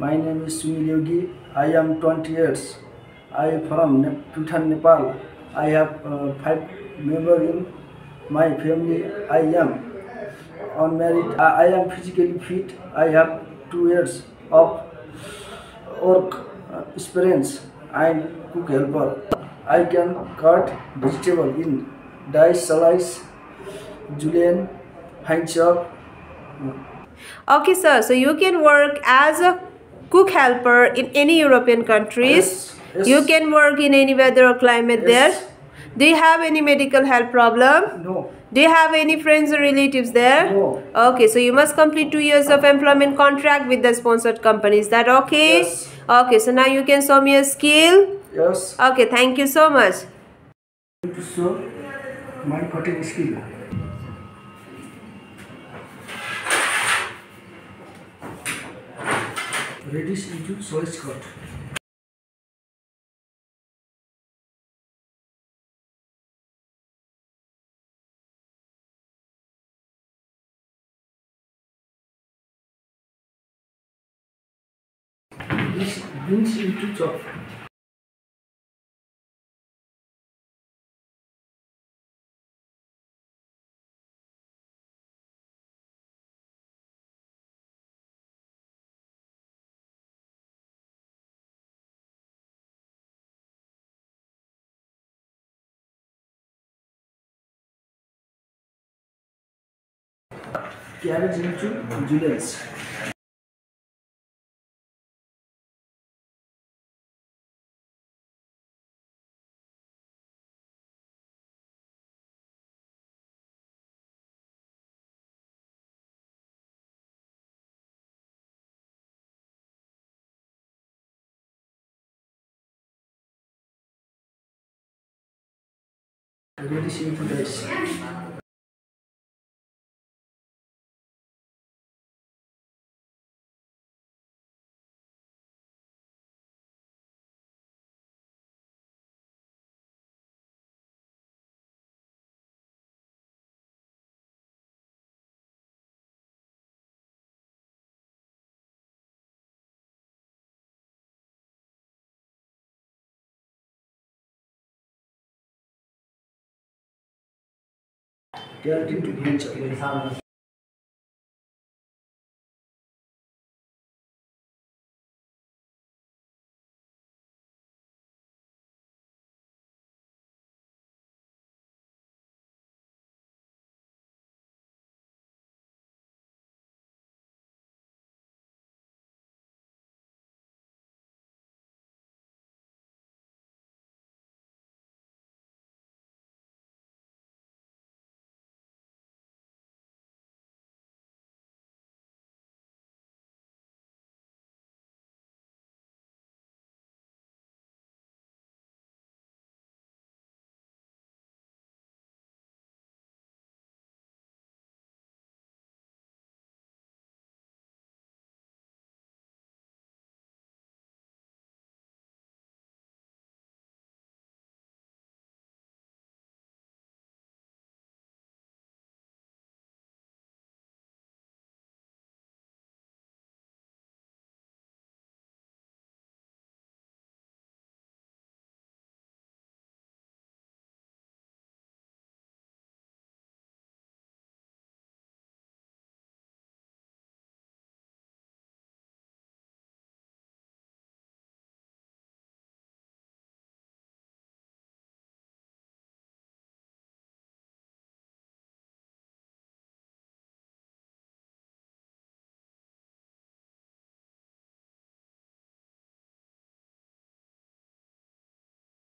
My name is Sunil Yogi. I am 20 years. I am from Bhutan, Nepal. I have uh, five members in my family. I am unmarried. I, I am physically fit. I have two years of work experience. I am cook helper. I can cut vegetable in dice, slice, julienne, hand chop, Okay, sir. So you can work as a cook helper in any European countries. Yes. You can work in any weather or climate Yes. there. Do you have any medical health problem? No, Do you have any friends or relatives there? No. Okay, so you must complete two years of employment contract with the sponsored company. Is that okay? Yes. Okay, so now you can show me a skill. yes. Okay, thank you so much. to show my cutting skill. Reduce into slice cut. This beans into chop. Carriage into vigilance. Really simple guys. Into dice. Carrot into green chop.